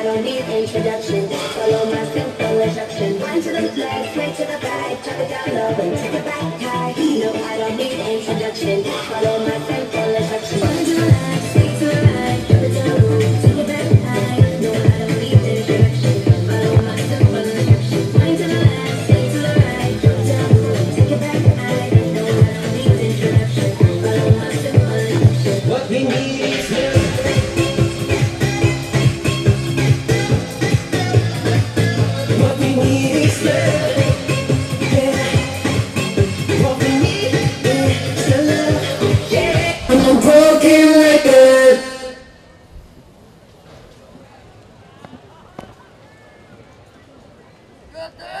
I don't need introduction. Follow my simple instruction. One to the left, way to the right, drop it down low and take it back high. No, I don't need introduction. Follow my Good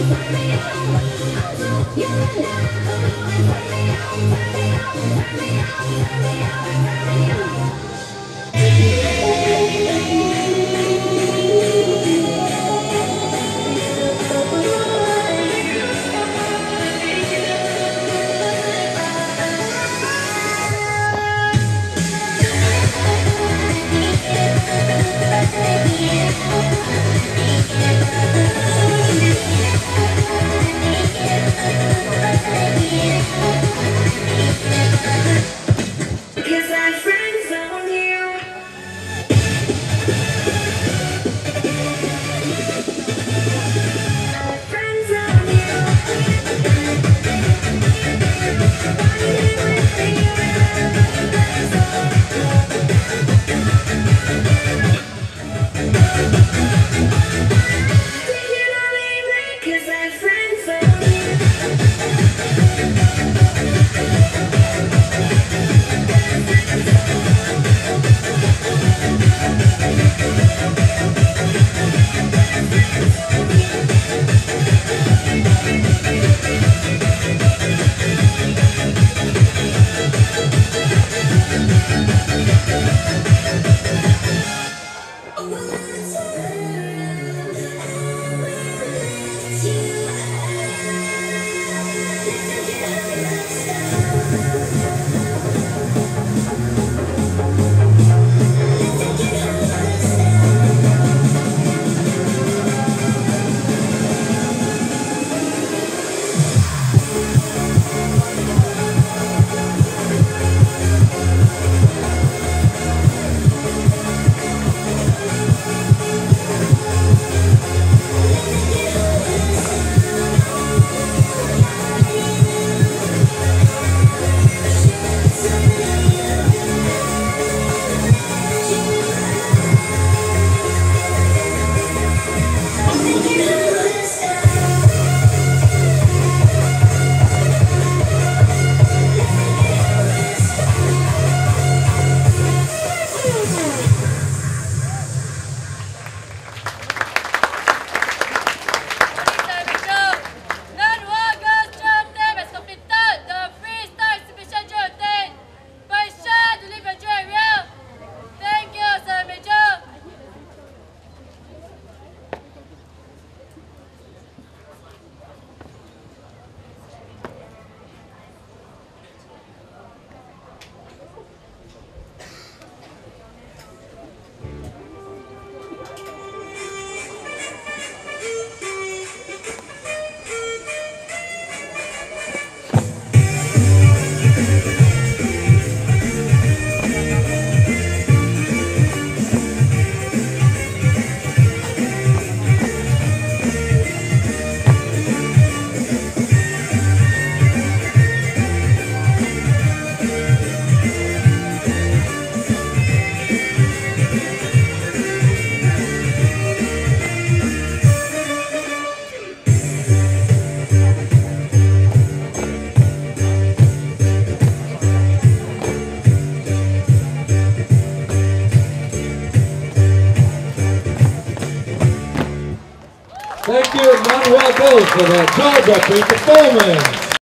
Cause I'm friends on you. Thank you, for that jaw-dropping performance.